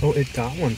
Oh, it got one.